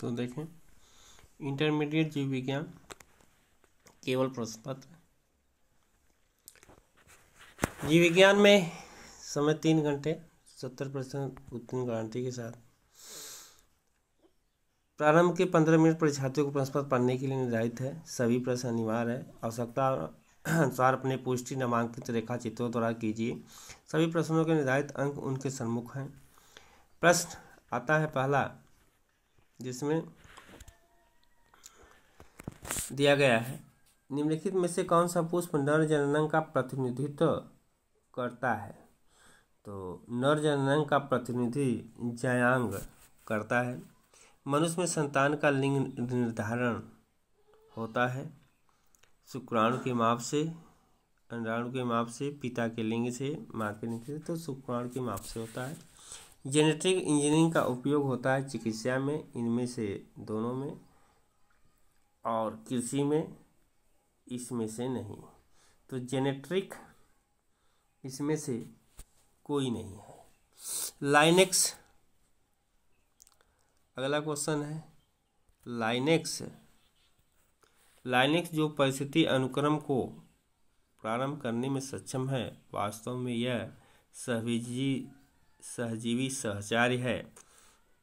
तो देखें इंटरमीडिएट जीव विज्ञान केवल प्रश्न पत्र जीव विज्ञान में समय तीन घंटे, सत्तर परसेंट उत्तीर्ण गारंटी के साथ। प्रारंभ के पंद्रह मिनट परीक्षार्थियों को प्रश्न पत्र पढ़ने के लिए निर्धारित है। सभी प्रश्न अनिवार्य है। आवश्यकता अनुसार अपने पुष्टि नामांकित रेखा चित्रों द्वारा कीजिए। सभी प्रश्नों के निर्धारित अंक उनके सम्मुख हैं। प्रश्न आता है पहला जिसमें दिया गया है। निम्नलिखित में से कौन सा पुष्प नर जनन का प्रतिनिधित्व करता है? तो नर जनन का प्रतिनिधि जयांग करता है। मनुष्य में संतान का लिंग निर्धारण होता है। शुक्राणु के माप से अंडाणु के माप से, पिता के लिंग से, माँ के लिंग से तो शुक्राणु के माप से होता है। जेनेटिक इंजीनियरिंग का उपयोग होता है चिकित्सा में, इनमें से दोनों में और कृषि में, इसमें से नहीं। तो जेनेट्रिक इसमें से कोई नहीं है। लाइनेक्स अगला क्वेश्चन है। लाइनेक्स लाइनेक्स जो परिस्थिति अनुक्रम को प्रारंभ करने में सक्षम है, वास्तव में यह सहजीवी सहजीवी सहचार्य है।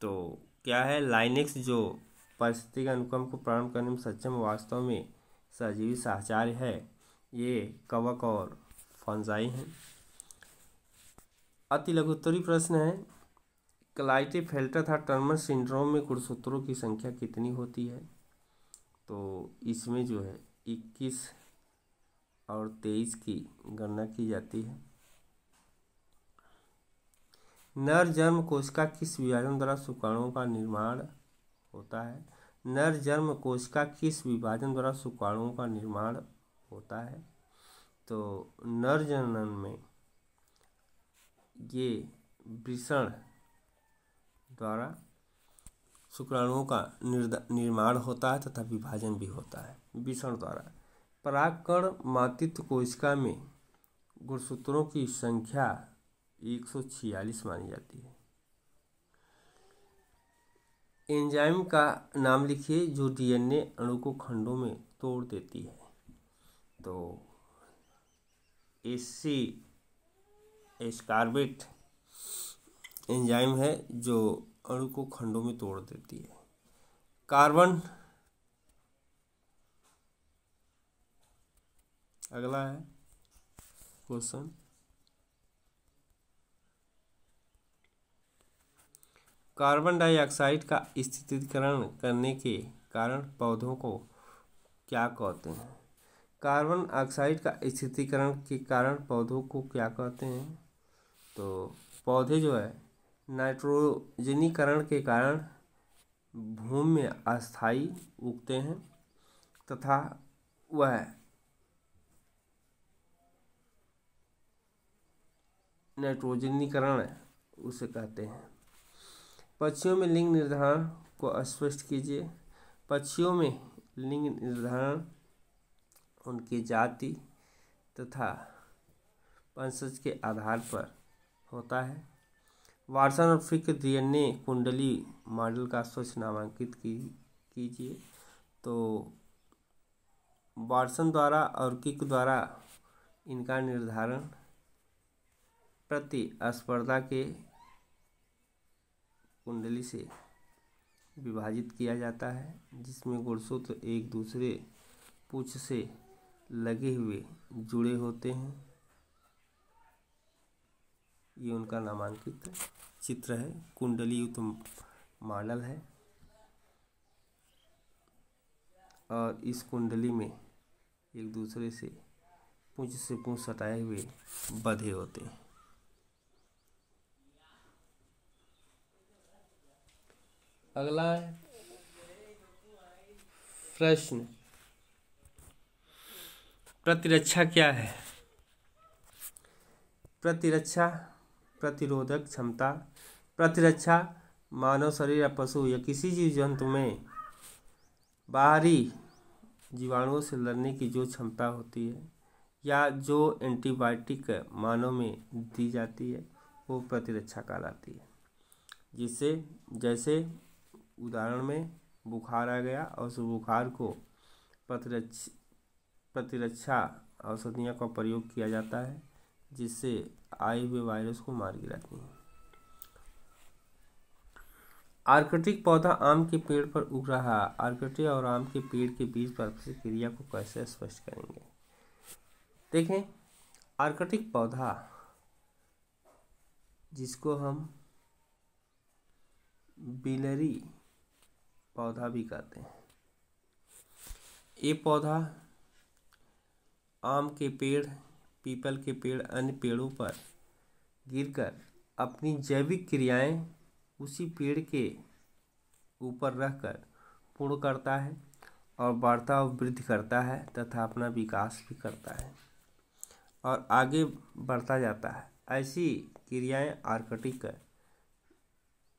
तो क्या है लाइनेक्स जो परिस्थिति के अनुक्रम को प्रारंभ करने में सक्षम वास्तव में सहजीवी सहचार्य है? ये कवक और फंजाई हैं। अति लघुत्तरी प्रश्न है क्लाइटी फेल्टर था टर्मर सिंड्रोम में गुणसूत्रों की संख्या कितनी होती है? तो इसमें जो है, इक्कीस और तेईस की गणना की जाती है। नर जन्म कोशिका किस विभाजन द्वारा शुक्राणुओं का निर्माण होता है? नर जन्म कोशिका किस विभाजन द्वारा शुक्राणुओं का निर्माण होता है? तो नर जनन में ये वृषण द्वारा शुक्राणुओं का निर्माण होता है तथा विभाजन भी होता है, विषण द्वारा। परागकण मातृत्व कोशिका में गुणसूत्रों की संख्या एक सौ छियालीस मानी जाती है। एंजाइम का नाम लिखिए जो डीएनए अणु को खंडों में तोड़ देती है। तो एसी, एस्कारबेट एंजाइम है जो अणु को खंडों में तोड़ देती है। कार्बन, अगला है, क्वेश्चन। कार्बन डाइऑक्साइड का स्थितिकरण करने के कारण पौधों को क्या कहते हैं? कार्बन ऑक्साइड का स्थितिकरण के कारण पौधों को क्या कहते हैं? तो पौधे जो है, नाइट्रोजनीकरण के कारण भूमि में अस्थाई उगते हैं तथा वह नाइट्रोजनीकरण उसे कहते हैं। पक्षियों में लिंग निर्धारण को स्पष्ट कीजिए। पक्षियों में लिंग निर्धारण उनकी जाति तथा वंशज के आधार पर होता है। वार्सन और फिक डीएनए कुंडली मॉडल का स्वच्छ नामांकित कीजिए। तो वार्सन द्वारा और किक द्वारा इनका निर्धारण प्रतिस्पर्धा के कुंडली से विभाजित किया जाता है, जिसमें गुणसूत्र एक दूसरे पूछ से लगे हुए जुड़े होते हैं। ये उनका नामांकित चित्र है। कुंडली युक्त मॉडल है। और इस कुंडली में एक दूसरे से पूछ से पूछ सटाए हुए बधे होते हैं। अगला है। प्रश्न। प्रतिरक्षा क्या है? प्रतिरक्षा, प्रतिरोधक क्षमता। प्रतिरक्षा, मानव शरीर या पशु या किसी जीव जंतु में बाहरी जीवाणुओं से लड़ने की जो क्षमता होती है या जो एंटीबायोटिक मानव में दी जाती है, वो प्रतिरक्षा कहलाती है। जिससे जैसे उदाहरण में बुखार आ गया और उस बुखार को प्रतिरक्ष, प्रतिरक्षा औषधियों का प्रयोग किया जाता है, जिससे आए हुए वायरस को मार गिराती हैं। आर्कटिक पौधा आम के पेड़ पर उग रहा है आर्कटिक और आम के पेड़ के बीच पर क्रिया को कैसे स्पष्ट करेंगे? देखें, आर्कटिक पौधा, जिसको हम बिलरी पौधा भी कहते हैं। ये पौधा आम के पेड़, पीपल के पेड़, अन्य पेड़ों पर गिरकर अपनी जैविक क्रियाएँ उसी पेड़ के ऊपर रहकर पूर्ण करता है और बढ़ता और वृद्धि करता है तथा अपना विकास भी करता है और आगे बढ़ता जाता है। ऐसी क्रियाएँ आर्कटिक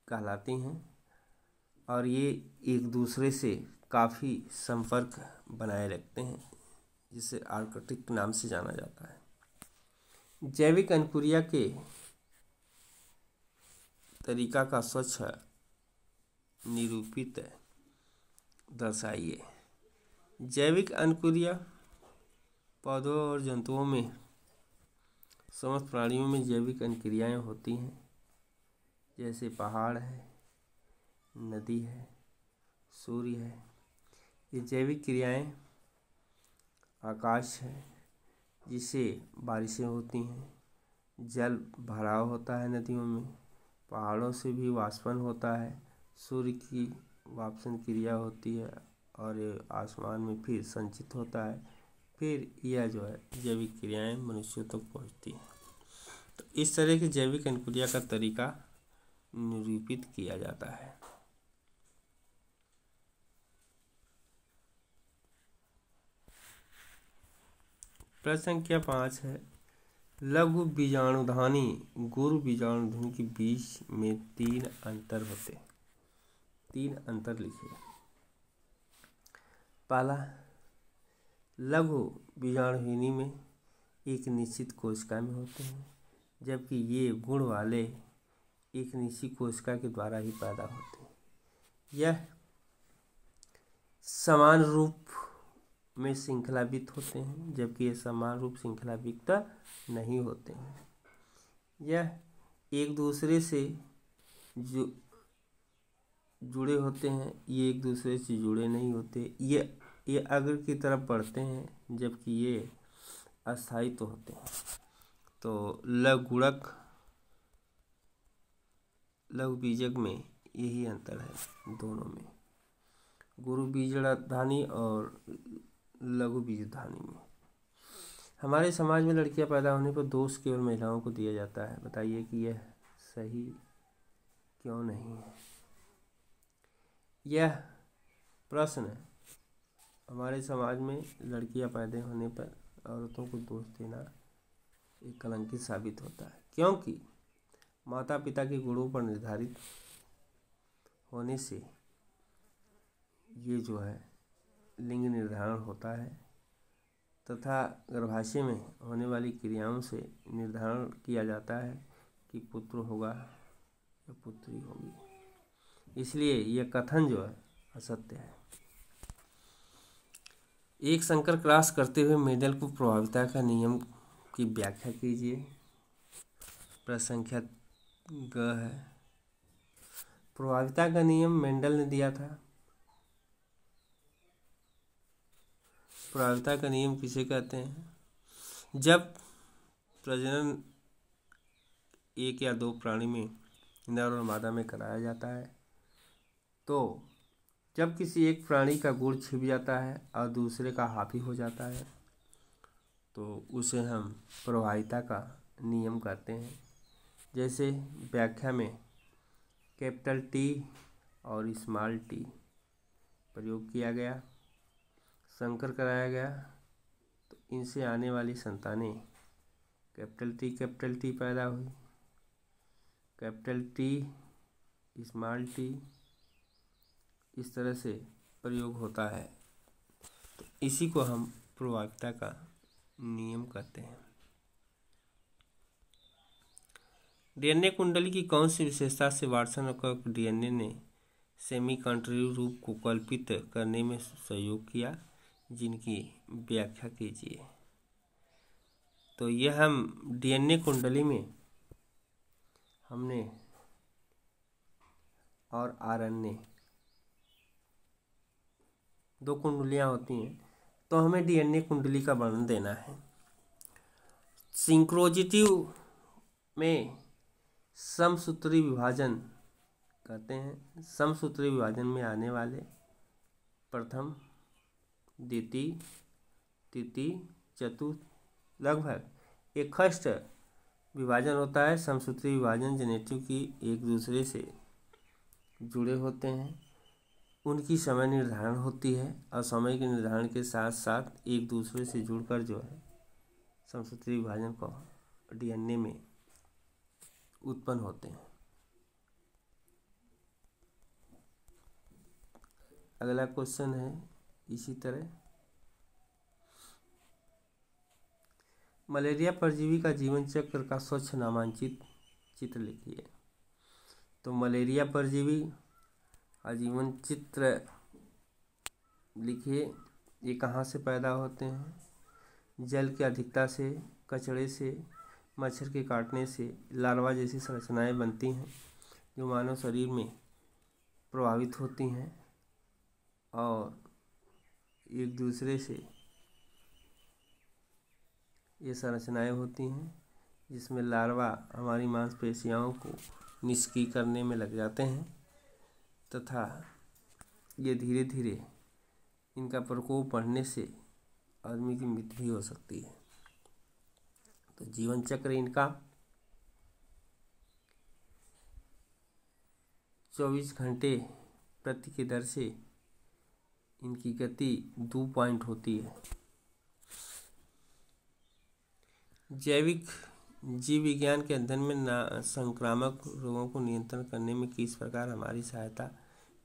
कहलाती हैं। और ये एक दूसरे से काफ़ी संपर्क बनाए रखते हैं, जिसे आर्कटिक नाम से जाना जाता है। जैविक अनुक्रिया के तरीका का स्वच्छ निरूपित दर्शाइए। जैविक अनुक्रिया पौधों और जंतुओं में, समस्त प्राणियों में जैविक अनुक्रियाएँ होती हैं, जैसे पहाड़ है नदी है, सूर्य है, ये जैविक क्रियाएँ आकाश है, जिससे बारिशें होती हैं, जल भराव होता है नदियों में, पहाड़ों से भी वाष्पन होता है, सूर्य की वापसन क्रिया होती है और ये आसमान में फिर संचित होता है, फिर यह जो है जैविक क्रियाएँ मनुष्यों तक तो पहुँचती हैं। तो इस तरह की जैविक अनुक्रिया का तरीका निरूपित किया जाता है। प्रश्न संख्या पाँच है। लघु बीजाणुधानी गुरु बीजाणुधन के बीच में तीन अंतर होते हैं। तीन अंतर लिखे पहला, लघु बीजाणुहीनी में एक निश्चित कोशिका में होते हैं, जबकि ये गुण वाले एक निश्चित कोशिका के द्वारा ही पैदा होते हैं। यह समान रूप में श्रृंखलावित होते हैं, जबकि ये समान रूप श्रृंखलावित नहीं होते हैं। यह एक दूसरे से जो, जुड़े होते हैं, ये एक दूसरे से जुड़े नहीं होते। ये ये अग्र की तरफ़ बढ़ते हैं, जबकि ये अस्थायी तो होते हैं। तो लघुड़क लघु बीजक में यही अंतर है दोनों में। गुरु बीजधानी और लघु बीजधानी में। हमारे समाज में लड़कियाँ पैदा होने पर दोष केवल महिलाओं को दिया जाता है। बताइए कि यह सही क्यों नहीं है? यह प्रश्न है। हमारे समाज में लड़कियाँ पैदा होने पर औरतों को दोष देना एक कलंकित साबित होता है। क्योंकि माता पिता के गुणों पर निर्धारित होने से ये जो है लिंग निर्धारण होता है तथा गर्भाशय में होने वाली क्रियाओं से निर्धारण किया जाता है कि पुत्र होगा या पुत्री होगी। इसलिए यह कथन जो है, असत्य है। एक संकर क्रास करते हुए मेडल को प्रभाविता का नियम की व्याख्या कीजिए। प्रसंख्या ग है। प्रभाविता का नियम मेंडल ने दिया था। प्रभाविता का नियम किसे कहते हैं? जब प्रजनन एक या दो प्राणी में नर और मादा में कराया जाता है तो जब किसी एक प्राणी का गुड़ छिप जाता है और दूसरे का हाथी हो जाता है तो उसे हम प्रभाविता का नियम कहते हैं। जैसे व्याख्या में कैपिटल टी और स्मॉल टी प्रयोग किया गया। संकर कराया गया। तो इनसे आने वाली संतानें, कैपिटल टी कैपिटल टी पैदा हुई। कैपिटल टी, स्मॉल टी, इस तरह से प्रयोग होता है। तो इसी को हम प्रभाविता का नियम कहते हैं। डीएनए कुंडली की कौन सी विशेषता से वाटसन और डीएनए ने सेमी कंट्री रूप को कल्पित करने में सहयोग किया? जिनकी व्याख्या कीजिए। तो यह हम डीएनए कुंडली में हमने और आरएनए, दो कुंडलियाँ होती हैं तो हमें डीएनए कुंडली का वर्णन देना है। सिंक्रोजिटिव में समसूत्री विभाजन कहते हैं। समसूत्री विभाजन में आने वाले प्रथम द्वितीय तृतीय चतुर्थ, लगभग एकष्ट विभाजन होता है। समसूत्री विभाजन जेनेटिव की एक दूसरे से जुड़े होते हैं। उनकी समय निर्धारण होती है और समय के निर्धारण के साथ साथ एक दूसरे से जुड़कर जो है समसूत्री विभाजन को डीएनए में उत्पन्न होते हैं। अगला क्वेश्चन है इसी तरह। मलेरिया परजीवी का जीवन चक्र का स्वच्छ नामांकित चित्र लिखिए। तो मलेरिया परजीवी का जीवन चित्र लिखिए। ये कहाँ से पैदा होते हैं? जल की अधिकता से कचड़े से, मच्छर के काटने से, लार्वा जैसी संरचनाएँ बनती हैं जो मानव शरीर में प्रभावित होती हैं और एक दूसरे से ये संरचनाएँ होती हैं, जिसमें लार्वा हमारी मांसपेशियों को निष्क्रिय करने में लग जाते हैं तथा ये धीरे धीरे इनका प्रकोप बढ़ने से आदमी की मृत्यु भी हो सकती है। तो जीवन चक्र इनका चौबीस घंटे प्रति की दर से इनकी गति दो पॉइंट होती है। जैविक जीव विज्ञान के अध्ययन में ना, संक्रामक रोगों को नियंत्रण करने में किस प्रकार हमारी सहायता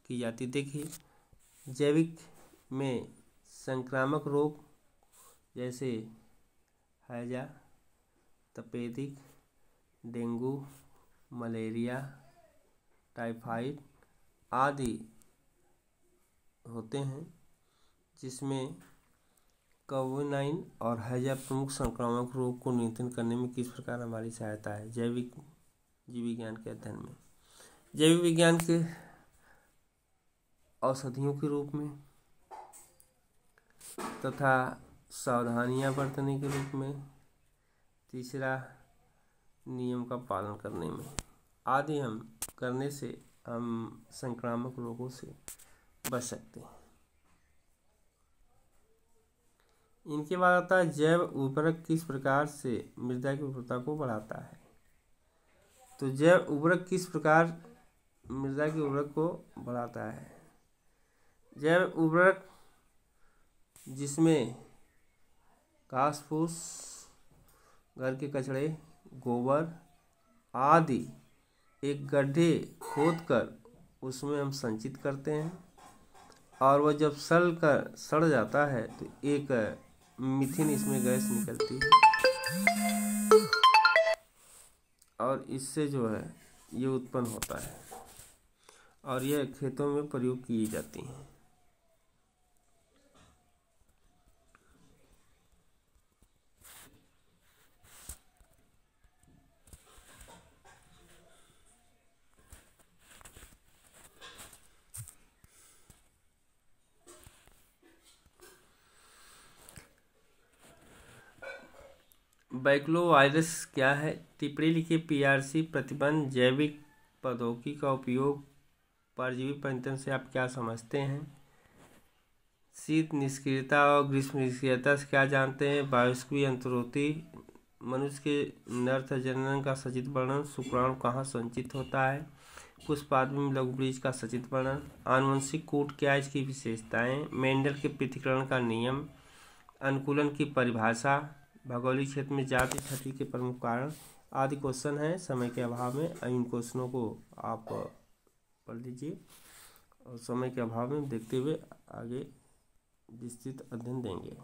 की जाती देखिए, जैविक में संक्रामक रोग जैसे हैजा तपेदिक, डेंगू, मलेरिया, टाइफाइड आदि होते हैं, जिसमें कोविड नाइन और हैजा प्रमुख संक्रामक रोग को नियंत्रण करने में किस प्रकार हमारी सहायता है? जैविक जीव विज्ञान के अध्ययन में। जैविक विज्ञान के औषधियों के रूप में तथा सावधानियाँ बरतने के रूप में तीसरा नियम का पालन करने में। आदि हम करने से, हम संक्रामक रोगों से बच सकते हैं। इनके बाद आता है जैव उर्वरक किस प्रकार से मृदा की उर्वरता को बढ़ाता है? तो जैव उर्वरक किस प्रकार मृदा की उर्वरक को बढ़ाता है? जैव उर्वरक जिसमें घास फूस घर के कचड़े, गोबर आदि एक गड्ढे खोद कर उसमें हम संचित करते हैं। और वह जब सड़ कर सड़ जाता है तो एक मिथिन इसमें गैस निकलती है। और इससे जो है, ये उत्पन्न होता है। और यह खेतों में प्रयोग की जाती हैं। बैक्लोवायरस क्या है? टिप्पणी लिखिए, पीआरसी प्रतिबंध जैविक प्रौद्योगिकी का उपयोग परजीवी परिवर्तन से आप क्या समझते हैं? शीत निष्क्रियता और ग्रीष्म निष्क्रियता से क्या जानते हैं? वायुस्क्रीय अंतरोती मनुष्य के नर्थ जनन का सचित वर्णन, शुक्राणु कहाँ संचित होता है? पुष्पादमी में लघु ब्रीज का सचित वर्णन, आनुवंशिक कूट क्या इसकी विशेषताएँ मेंडल के पृथ्वीकरण का नियम, अनुकूलन की परिभाषा भौगोलिक क्षेत्र में जाति क्षति के प्रमुख कारण आदि क्वेश्चन हैं। समय के अभाव में इन क्वेश्चनों को आप पढ़ लीजिए। और समय के अभाव में देखते हुए आगे विस्तृत अध्ययन देंगे।